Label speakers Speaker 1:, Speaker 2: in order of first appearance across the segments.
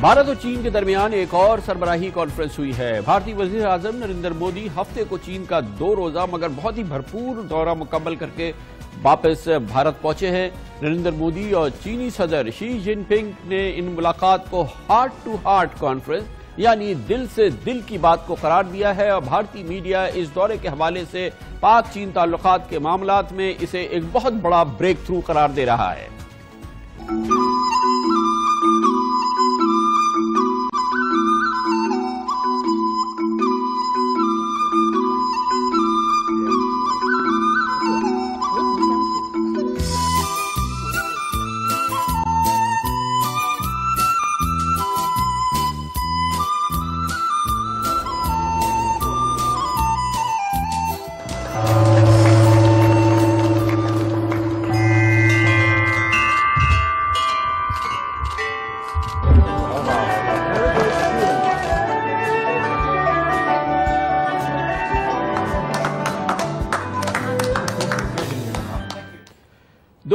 Speaker 1: بھارت اور چین کے درمیان ایک اور سربراہی کانفرنس ہوئی ہے۔ بھارتی وزیر اعظم نریندر مودی ہفتے کو چین کا دو روزہ مگر بہت ہی بھرپور دورہ مکمل کر کے واپس بھارت پہنچے ہیں۔ نریندر مودی اور چینی صدر شی جن پنگ نے ان ملاقات کو ہارٹ ٹو ہارٹ کانفرنس یعنی دل سے دل کی بات کو قرار دیا ہے اور بھارتی میڈیا اس دورے کے حوالے سے پاک چین تعلقات کے معاملات میں اسے ایک بہت بڑا بریک تھرو قرار دے رہا ہے۔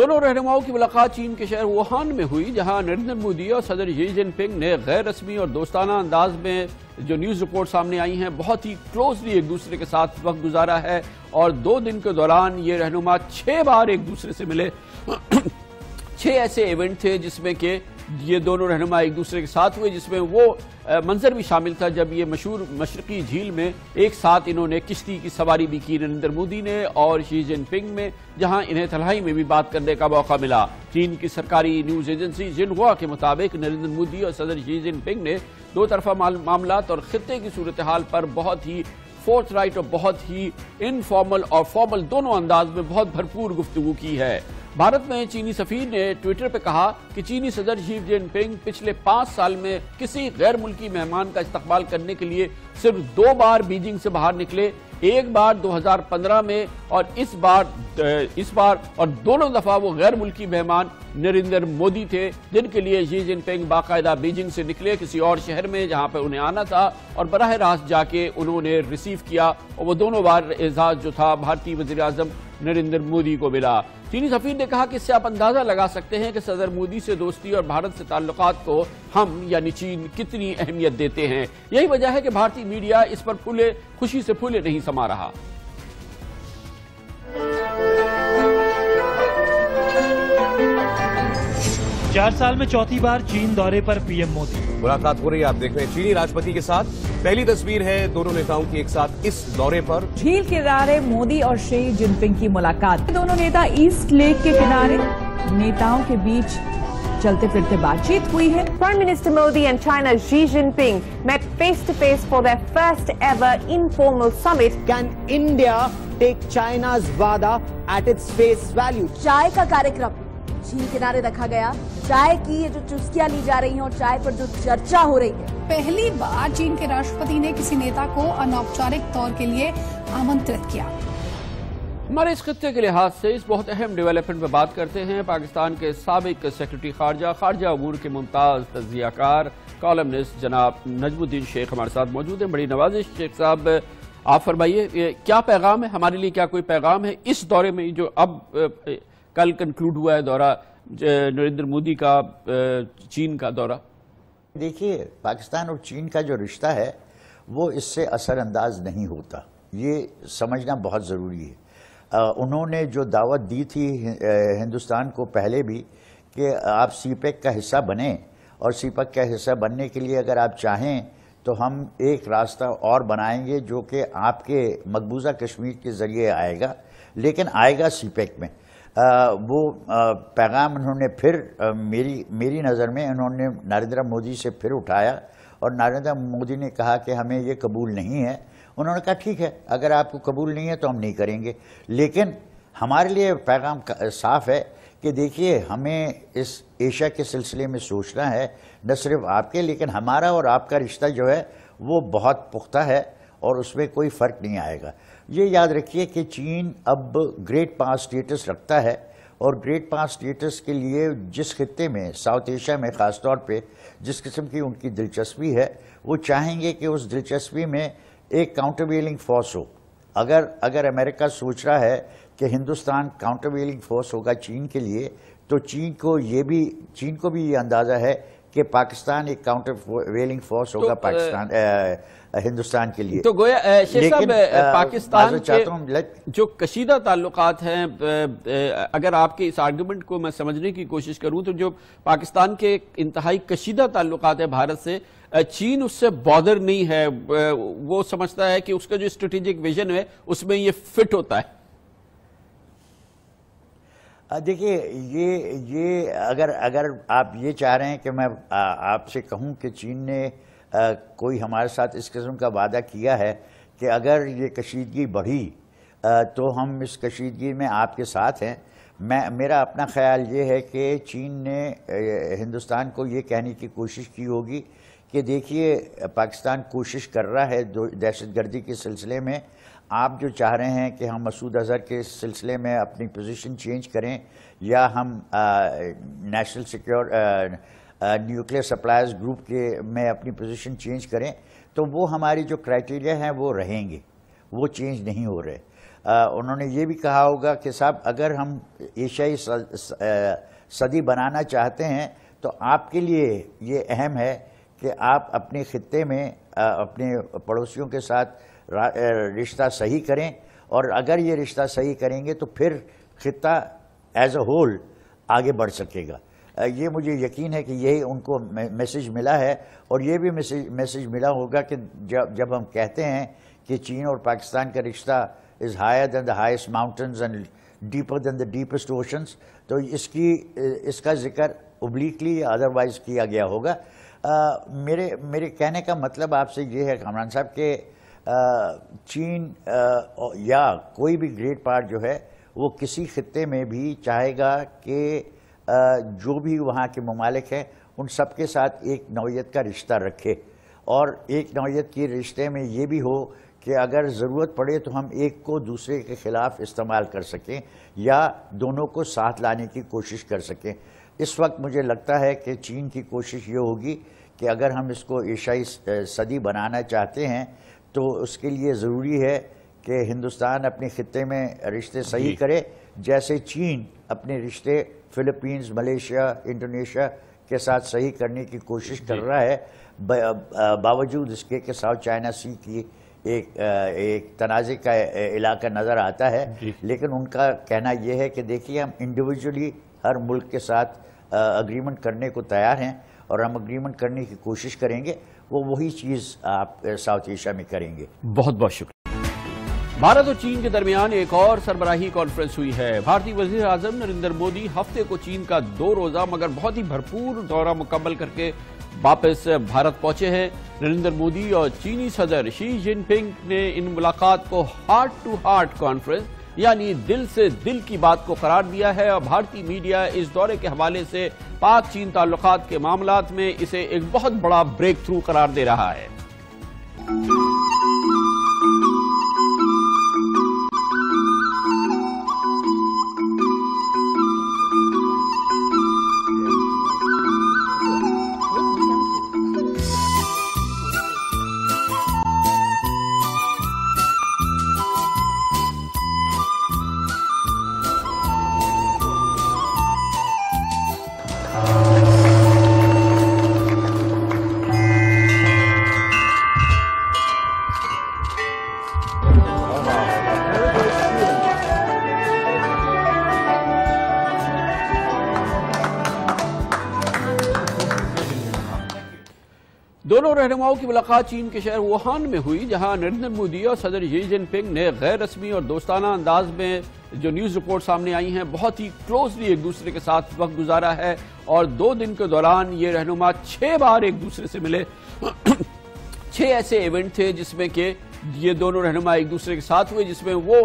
Speaker 1: دونوں رہنماؤں کی ملاقات چین کے شہر ووہان میں ہوئی، جہاں نریندر مودی اور صدر جی جن پنگ نے غیر رسمی اور دوستانہ انداز میں جو نیوز رپورٹ سامنے آئی ہیں، بہت ہی کلوزلی ایک دوسرے کے ساتھ وقت گزارا ہے اور دو دن کے دوران یہ رہنما چھ بار ایک دوسرے سے ملے۔ چھ ایسے ایونٹ تھے جس میں کہ یہ دونوں رہنما ایک دوسرے کے ساتھ ہوئے، جس میں وہ منظر بھی شامل تھا جب یہ مشہور مشرقی جھیل میں ایک ساتھ انہوں نے کشتی کی سواری بھی کی نریندر مودی نے اور شی جن پنگ میں، جہاں انہیں تلہائی میں بھی بات کرنے کا موقع ملا۔ چین کی سرکاری نیوز ایجنسی جنہوا کے مطابق نریندر مودی اور صدر شی جن پنگ نے دو طرفہ معاملات اور خطے کی صورتحال پر بہت ہی فورتھ رائٹ اور بہت ہی انفارمل اور فارمل دونوں انداز میں بہت بھرپور گفتگو کی ہے۔ بھارت میں چینی سفیر نے ٹویٹر پہ کہا کہ چینی صدر شی جن پنگ پچھلے پانچ سال میں کسی غیر ملکی مہمان کا استقبال کرنے کے لیے صرف دو بار بیجنگ سے باہر نکلے، ایک بار دو ہزار پندرہ میں اور اس بار اس بار اور دونوں دفعہ وہ غیر ملکی مہمان نریندر مودی تھے، جن کے لیے جی جن پنگ باقاعدہ بیجنگ سے نکلے کسی اور شہر میں جہاں پہ انہیں آنا تھا اور براہ راست جا کے انہوں نے ریسیو کیا اور وہ دونوں بار اعزاز جو تھا بھارتی وزیر اعظم نریندر مودی کو ملا۔ چینی سفیر نے کہا کہ اس سے آپ اندازہ لگا سکتے ہیں کہ صدر مودی سے دوستی اور بھارت سے تعلقات کو ہم یعنی چین کتنی اہمیت دیتے ہیں۔ یہی وجہ ہے کہ بھارتی میڈیا اس پر پھولے خوشی سے پھولے نہیں سما رہا۔
Speaker 2: چار سال میں چوتھی بار چین دورے پر پی ایم مودی۔
Speaker 3: ملاقات ہو رہی ہے آپ دیکھ رہے ہیں چینی راجپتی کے ساتھ۔ پہلی تصویر ہے دونوں نیتاؤں کی ایک ساتھ اس دورے پر۔
Speaker 4: جھیل کے کنارے مودی اور شی جن پنگ کی ملاقات۔ دونوں نیتا ایسٹ لیک کے کنارے نیتاؤں کے بیچ چلتے پھرتے بات چیت ہوئی ہے۔
Speaker 5: Prime Minister Modi and China's Xi Jinping met face to face for their first ever informal summit.
Speaker 6: Can India take China's WADA at its face value?
Speaker 7: چائے کا کارکرم جھیل کنارے رکھا گیا چائے کی جو چسکیاں لی جا رہی ہیں اور چائے پر جو چرچا ہو رہی ہے
Speaker 8: پہلی بار چین کے راشٹرپتی نے کسی نیتا کو انوپچارک طور کے لیے آمنترت کیا
Speaker 1: ہمارے اس خطے کے لحاظ سے اس بہت اہم ڈیولپمنٹ میں بات کرتے ہیں پاکستان کے سابق سیکرٹری خارجہ خارجہ امور کے ممتاز تجزیہ کار کالمنسٹ جناب نجم الدین شیخ ہمارے ساتھ موجود ہیں۔ بڑی نوازش شیخ صاحب، آپ فرمائیے کیا پیغام ہے؟ ہمارے لیے کیا کوئی پیغام ہے؟ اس دورے میں جو اب، کل کنکلوڈ ہوا ہے دورہ نریندر مودی کا، چین کا دورہ۔
Speaker 9: دیکھیے، پاکستان اور چین کا جو رشتہ ہے، وہ اس سے اثر انداز نہیں ہوتا۔ یہ سمجھنا بہت ضروری ہے۔ انہوں نے جو دعوت دی تھی ہندوستان کو پہلے بھی کہ آپ سی پیک کا حصہ بنیں، اور سی پیک کا حصہ بننے کے لیے اگر آپ چاہیں تو ہم ایک راستہ اور بنائیں گے جو کہ آپ کے مقبوضہ کشمیر کے ذریعے آئے گا، لیکن آئے گا سی پیک میں۔ وہ پیغام انہوں نے پھر میری میری نظر میں انہوں نے نریندر مودی سے پھر اٹھایا، اور نریندر مودی نے کہا کہ ہمیں یہ قبول نہیں ہے۔ انہوں نے کہا، ٹھیک ہے، اگر آپ کو قبول نہیں ہے تو ہم نہیں کریں گے. لیکن ہمارے لیے پیغام صاف ہے کہ دیکھیے، ہمیں اس ایشیا کے سلسلے میں سوچنا ہے، نہ صرف آپ کے، لیکن ہمارا اور آپ کا رشتہ جو ہے، وہ بہت پختہ ہے اور اس میں کوئی فرق نہیں آئے گا۔ یہ یاد رکھیے کہ چین اب گریٹ پانچ سٹیٹس رکھتا ہے اور گریٹ پانچ سٹیٹس کے لیے جس خطے میں، ساؤتھ ایشیا میں خاص طور پہ، جس قسم کی ان کی دلچسپی ہے، وہ چاہیں گے کہ اس دلچسپی میں ایک کاؤنٹر ویلنگ فورس ہو۔ اگر اگر امریکہ سوچ رہا ہے کہ ہندوستان کاؤنٹر ویلنگ فورس ہوگا چین کے لیے، تو چین کو یہ بھی، چین کو بھی یہ اندازہ ہے کہ پاکستان ایک کاؤنٹر ویلنگ فورس ہوگا پاکستان ہندوستان کے لیے۔
Speaker 1: تو گویا شیخ صاحب پاکستان کے جو کشیدہ تعلقات ہیں اگر آپ کے اس آرگومنٹ کو میں سمجھنے کی کوشش کروں تو جو پاکستان کے انتہائی کشیدہ تعلقات ہیں بھارت سے چین اس سے بادر نہیں ہے وہ سمجھتا ہے کہ اس کا جو اسٹریٹجک ویژن ہے اس میں یہ فٹ ہوتا ہے۔
Speaker 9: دیکھیے، یہ یہ اگر اگر آپ یہ چاہ رہے ہیں کہ میں آپ سے کہوں کہ چین نے کوئی ہمارے ساتھ اس قسم کا وعدہ کیا ہے کہ اگر یہ کشیدگی بڑھی تو ہم اس کشیدگی میں آپ کے ساتھ ہیں۔ میں، میرا اپنا خیال یہ ہے کہ چین نے ہندوستان کو یہ کہنے کی کوشش کی ہوگی کہ دیکھیے، پاکستان کوشش کر رہا ہے دہشت گردی کے سلسلے میں آپ جو چاہ رہے ہیں کہ ہم مسعود اظہر کے سلسلے میں اپنی پوزیشن چینج کریں یا ہم national secure nuclear suppliers group کے میں اپنی پوزیشن چینج کریں، تو وہ ہماری جو کرائٹیریا ہیں وہ رہیں گے، وہ چینج نہیں ہو رہے۔ انہوں نے یہ بھی کہا ہوگا کہ صاحب، اگر ہم ایشیائی صدی بنانا چاہتے ہیں، تو آپ کے لیے یہ اہم ہے کہ آپ اپنے خطے میں اپنے پڑوسیوں کے ساتھ رشتہ صحیح کریں اور اگر یہ رشتہ صحیح کریں گے تو پھر خطہ ایز اے ہول آگے بڑھ سکے گا۔ یہ مجھے یقین ہے کہ یہی ان کو میسج ملا ہے اور یہ بھی میسج ملا ہوگا کہ جب ہم کہتے ہیں کہ چین اور پاکستان کا رشتہ is higher than the highest mountains and deeper than the deepest oceans تو اس کی، اس کا ذکر اوبلیکلی یا ادروائز کیا گیا ہوگا۔ میرے میرے کہنے کا مطلب آپ سے یہ ہے کامران صاحب، کہ چین یا کوئی بھی گریٹ پارٹ جو ہے، وہ کسی خطے میں بھی چاہے گا کہ جو بھی وہاں کے ممالک ہیں، ان سب کے ساتھ ایک نوعیت کا رشتہ رکھے۔ اور ایک نوعیت کی رشتے میں یہ بھی ہو کہ اگر ضرورت پڑے تو ہم ایک کو دوسرے کے خلاف استعمال کر سکیں، یا دونوں کو ساتھ لانے کی کوشش کر سکیں۔ اس وقت مجھے لگتا ہے کہ چین کی کوشش یہ ہوگی کہ اگر ہم اس کو ایشائی صدی بنانا چاہتے ہیں تو اس کے لیے ضروری ہے کہ ہندوستان اپنے خطے میں رشتے صحیح جی۔ کرے جیسے چین اپنے رشتے فلپینز ملیشیا انڈونیشیا کے ساتھ صحیح کرنے کی کوشش کر جی۔ رہا ہے باوجود اس کے کہ ساؤتھ چائنا سی کی ایک ایک تنازع کا علاقہ نظر آتا ہے جی۔ لیکن ان کا کہنا یہ ہے کہ دیکھیے ہم انڈیویجولی ہر ملک کے ساتھ اگریمنٹ کرنے کو تیار ہیں اور ہم اگریمنٹ کرنے کی کوشش کریں گے وہ وہی چیز آپ ساؤتھ ایشیا میں کریں گے۔
Speaker 1: بہت بہت شکریہ۔ بھارت اور چین کے درمیان ایک اور سربراہی کانفرنس ہوئی ہے۔ بھارتی وزیر اعظم نریندر مودی ہفتے کو چین کا دو روزہ مگر بہت ہی بھرپور دورہ مکمل کر کے واپس بھارت پہنچے ہیں۔ نریندر مودی اور چینی صدر شی جن پنگ نے ان ملاقات کو ہارٹ ٹو ہارٹ کانفرنس یعنی دل سے دل کی بات کو قرار دیا ہے اور بھارتی میڈیا اس دورے کے حوالے سے پاک چین تعلقات کے معاملات میں اسے ایک بہت بڑا بریک تھرو قرار دے رہا ہے۔ دونوں رہنماؤں کی ملاقات چین کے شہر ووہان میں ہوئی، جہاں نریندر مودی اور صدر جی جن پنگ نے غیر رسمی اور دوستانہ انداز میں جو نیوز رپورٹ سامنے آئی ہیں، بہت ہی کلوزلی ایک دوسرے کے ساتھ وقت گزارا ہے اور دو دن کے دوران یہ رہنما چھ بار ایک دوسرے سے ملے۔ چھ ایسے ایونٹ تھے جس میں کہ یہ دونوں رہنما ایک دوسرے کے ساتھ ہوئے، جس میں وہ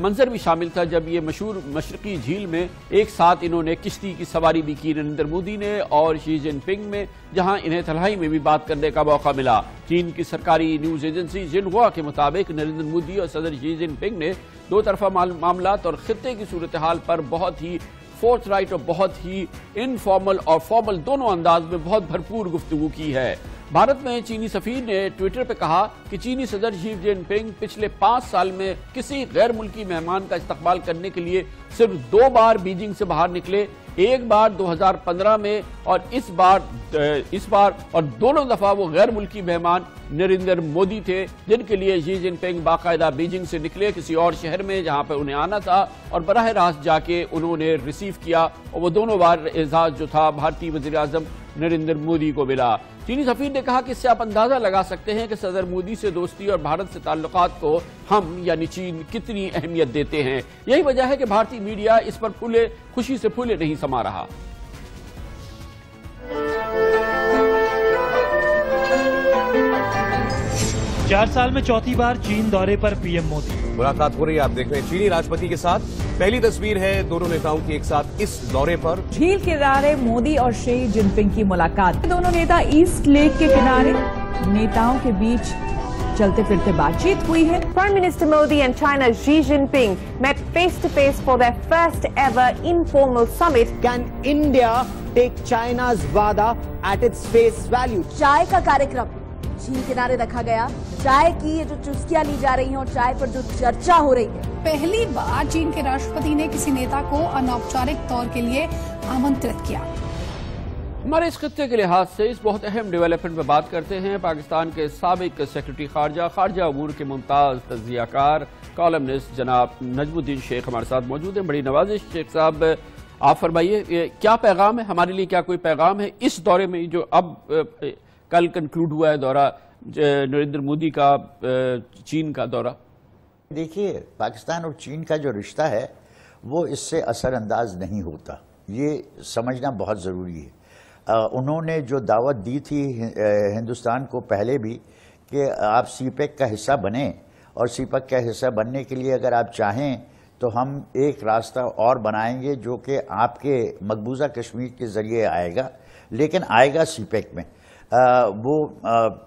Speaker 1: منظر بھی شامل تھا جب یہ مشہور مشرقی جھیل میں ایک ساتھ انہوں نے کشتی کی سواری بھی کی نریندر مودی نے اور شی جن پنگ میں، جہاں انہیں تلہائی میں بھی بات کرنے کا موقع ملا۔ چین کی سرکاری نیوز ایجنسی جن ہوا کے مطابق نریندر مودی اور صدر شی جن پنگ نے دو طرفہ معاملات اور خطے کی صورتحال پر بہت ہی فورتھ رائٹ اور بہت ہی انفارمل اور فارمل دونوں انداز میں بہت بھرپور گفتگو کی ہے۔ بھارت میں چینی سفیر نے ٹویٹر پہ کہا کہ چینی صدر شی جن پنگ پچھلے پانچ سال میں کسی غیر ملکی مہمان کا استقبال کرنے کے لیے صرف دو بار بیجنگ سے باہر نکلے، ایک بار دو ہزار پندرہ میں اور اس بار اس بار اور دونوں دفعہ وہ غیر ملکی مہمان نریندر مودی تھے، جن کے لیے جی جن پنگ باقاعدہ بیجنگ سے نکلے کسی اور شہر میں جہاں پہ انہیں آنا تھا اور براہ راست جا کے انہوں نے ریسیو کیا اور وہ دونوں بار اعزاز جو تھا بھارتی وزیر اعظم نریندر مودی کو ملا۔ چینی سفیر نے کہا کہ اس سے آپ اندازہ لگا سکتے ہیں کہ صدر مودی سے دوستی اور بھارت سے تعلقات کو ہم یعنی چین کتنی اہمیت دیتے ہیں؟ یہی وجہ ہے کہ بھارتی میڈیا اس پر پھولے خوشی سے پھولے نہیں سما رہا۔
Speaker 2: چار سال میں چوتھی بار چین دورے پر پی ایم مودی۔
Speaker 3: ملاقات ہو رہی ہے آپ دیکھ رہے ہیں چینی راجپتی کے ساتھ۔ پہلی تصویر ہے دونوں نیتاؤں کی ایک ساتھ اس دورے پر۔
Speaker 4: جھیل کے کنارے مودی اور شی جن پنگ کی ملاقات۔ دونوں نیتا ایسٹ لیک کے کنارے نیتاؤں کے بیچ چلتے پھرتے بات چیت ہوئی ہے۔
Speaker 5: Prime Minister Modi and China's Xi Jinping met face to face for their first ever informal summit.
Speaker 6: Can India take China's WADA at its face value?
Speaker 7: چائے کا کارکرم جھیل کنارے رکھا گیا چائے کی یہ جو چسکیاں لی جا رہی ہیں اور چائے پر جو چرچا ہو رہی ہے
Speaker 8: پہلی بار چین کے راشٹرپتی نے کسی نیتا کو انوپچارک طور کے لیے آمنترت کیا
Speaker 1: ہمارے اس خطے کے لحاظ سے اس بہت اہم ڈیولپمنٹ میں بات کرتے ہیں پاکستان کے سابق سیکرٹری خارجہ خارجہ امور کے ممتاز تجزیہ کار کالمنسٹ جناب نجم الدین شیخ ہمارے ساتھ موجود ہیں۔ بڑی نوازش شیخ صاحب، آپ فرمائیے کیا پیغام ہے؟ ہمارے لیے کیا کوئی پیغام ہے؟ اس دورے میں جو اب کل کنکلوڈ ہوا ہے دورہ نریندر مودی کا چین کا دورہ۔
Speaker 9: دیکھیے، پاکستان اور چین کا جو رشتہ ہے، وہ اس سے اثر انداز نہیں ہوتا۔ یہ سمجھنا بہت ضروری ہے۔ انہوں نے جو دعوت دی تھی ہندوستان کو پہلے بھی کہ آپ سی پیک کا حصہ بنیں اور سی پیک کا حصہ بننے کے لیے اگر آپ چاہیں تو ہم ایک راستہ اور بنائیں گے جو کہ آپ کے مقبوضہ کشمیر کے ذریعے آئے گا، لیکن آئے گا سی پیک میں۔ وہ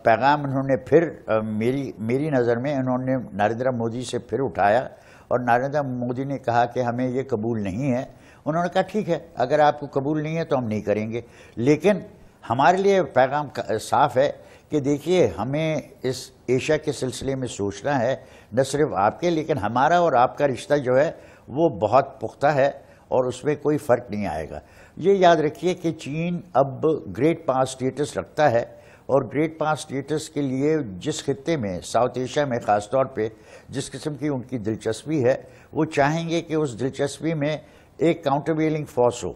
Speaker 9: پیغام انہوں نے پھر میری میری نظر میں انہوں نے نریندر مودی سے پھر اٹھایا اور نریندر مودی نے کہا کہ ہمیں یہ قبول نہیں ہے۔ انہوں نے کہا، ٹھیک ہے، اگر آپ کو قبول نہیں ہے تو ہم نہیں کریں گے. لیکن ہمارے لیے پیغام صاف ہے کہ دیکھیے، ہمیں اس ایشیا کے سلسلے میں سوچنا ہے، نہ صرف آپ کے، لیکن ہمارا اور آپ کا رشتہ جو ہے، وہ بہت پختہ ہے اور اس میں کوئی فرق نہیں آئے گا۔ یہ یاد رکھیے کہ چین اب گریٹ پاس سٹیٹس رکھتا ہے اور گریٹ پاس سٹیٹس کے لیے جس خطے میں، ساؤتھ ایشیا میں خاص طور پہ، جس قسم کی ان کی دلچسپی ہے، وہ چاہیں گے کہ اس دلچسپی میں ایک کاؤنٹر ویلنگ فورس ہو۔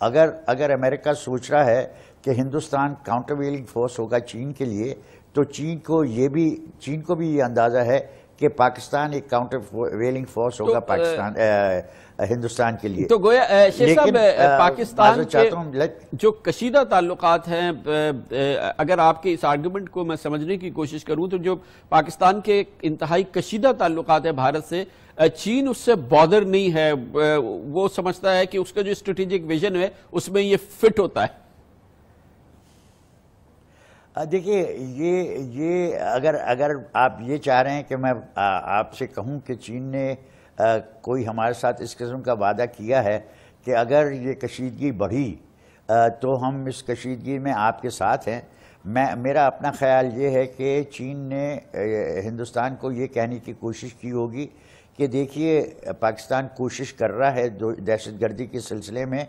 Speaker 9: اگر اگر امریکہ سوچ رہا ہے کہ ہندوستان کاؤنٹر ویلنگ فورس ہوگا چین کے لیے، تو چین کو یہ بھی چین کو بھی یہ اندازہ ہے کہ پاکستان ایک کاؤنٹر ویلنگ فورس ہوگا پاکستان ہندوستان کے لیے۔
Speaker 1: تو گویا شیخ صاحب پاکستان کے جو کشیدہ تعلقات ہیں اگر آپ کے اس آرگومنٹ کو میں سمجھنے کی کوشش کروں تو جو پاکستان کے انتہائی کشیدہ تعلقات ہیں بھارت سے چین اس سے بادر نہیں ہے وہ سمجھتا ہے کہ اس کا جو اسٹریٹجک ویژن ہے اس میں یہ فٹ ہوتا ہے۔
Speaker 9: دیکھیے، یہ یہ اگر اگر آپ یہ چاہ رہے ہیں کہ میں آپ سے کہوں کہ چین نے کوئی ہمارے ساتھ اس قسم کا وعدہ کیا ہے کہ اگر یہ کشیدگی بڑھی تو ہم اس کشیدگی میں آپ کے ساتھ ہیں۔ میں، میرا اپنا خیال یہ ہے کہ چین نے ہندوستان کو یہ کہنے کی کوشش کی ہوگی کہ دیکھیے، پاکستان کوشش کر رہا ہے دہشت گردی کے سلسلے میں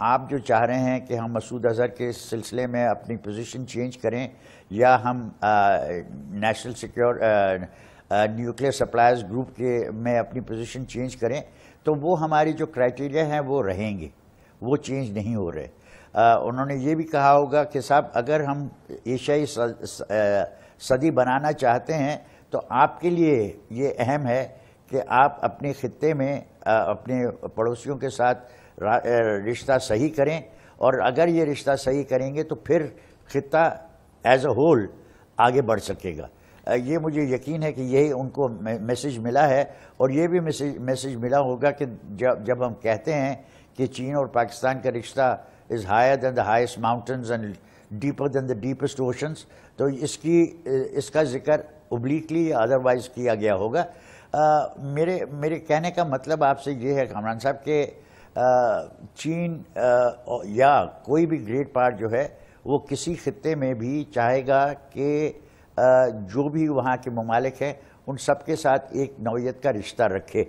Speaker 9: آپ جو چاہ رہے ہیں کہ ہم مسعود اظہر کے سلسلے میں اپنی پوزیشن چینج کریں یا ہم national secure nuclear suppliers group کے میں اپنی پوزیشن چینج کریں، تو وہ ہماری جو کرائٹیریا ہیں وہ رہیں گے، وہ چینج نہیں ہو رہے۔ انہوں نے یہ بھی کہا ہوگا کہ صاحب، اگر ہم ایشیائی صدی بنانا چاہتے ہیں، تو آپ کے لیے یہ اہم ہے کہ آپ اپنے خطے میں اپنے پڑوسیوں کے ساتھ رشتہ صحیح کریں اور اگر یہ رشتہ صحیح کریں گے تو پھر خطہ ایز اے ہول آگے بڑھ سکے گا۔ یہ مجھے یقین ہے کہ یہی ان کو میسیج ملا ہے اور یہ بھی میسیج ملا ہوگا کہ جب ہم کہتے ہیں کہ چین اور پاکستان کا رشتہ is higher than the highest mountains and deeper than the deepest oceans تو اس کی اس کا ذکر ابلیکلی یا ادروائز کیا گیا ہوگا۔ میرے میرے کہنے کا مطلب آپ سے یہ ہے کامران صاحب، کہ چین یا کوئی بھی گریٹ پارٹ جو ہے، وہ کسی خطے میں بھی چاہے گا کہ جو بھی وہاں کے ممالک ہیں، ان سب کے ساتھ ایک نوعیت کا رشتہ رکھے۔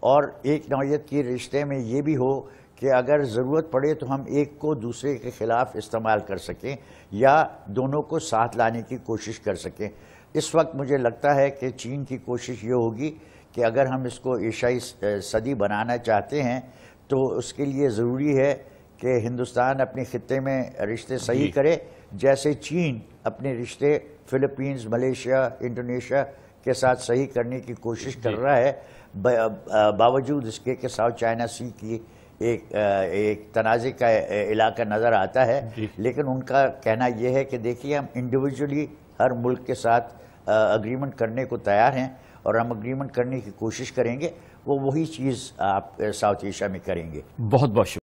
Speaker 9: اور ایک نوعیت کی رشتے میں یہ بھی ہو کہ اگر ضرورت پڑے تو ہم ایک کو دوسرے کے خلاف استعمال کر سکیں یا دونوں کو ساتھ لانے کی کوشش کر سکیں۔ اس وقت مجھے لگتا ہے کہ چین کی کوشش یہ ہوگی کہ اگر ہم اس کو ایشائی صدی بنانا چاہتے ہیں تو اس کے لیے ضروری ہے کہ ہندوستان اپنے خطے میں رشتے صحیح کرے جیسے چین اپنے رشتے فلپینز ملیشیا انڈونیشیا کے ساتھ صحیح کرنے کی کوشش کر رہا ہے۔ باوجود اس کے کہ ساؤتھ چائنا سی کی ایک ایک تنازع کا علاقہ نظر آتا ہے لیکن ان کا کہنا یہ ہے کہ دیکھیے ہم انڈیویجولی ہر ملک کے ساتھ اگریمنٹ کرنے کو تیار ہیں اور ہم اگریمنٹ کرنے کی کوشش کریں گے۔ وہ وہی چیز آپ ساؤتھ ایشیا میں کریں گے۔
Speaker 1: بہت بہت شکریہ۔